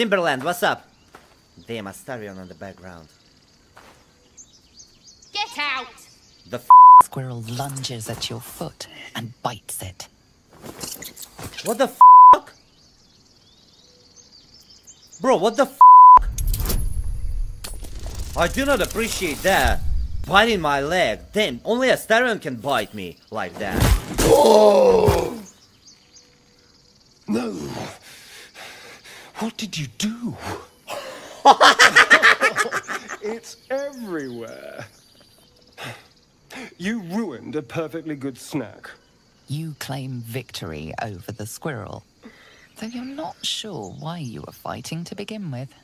Timberland, what's up? Damn, Astarion on the background. Get out! The f Squirrel lunges at your foot and bites it. What the f Bro, what the I do not appreciate that. Biting my leg. Damn, only Astarion can bite me like that. Oh! No. What did you do? it's everywhere. You ruined a perfectly good snack. You claim victory over the squirrel, though you're not sure why you were fighting to begin with.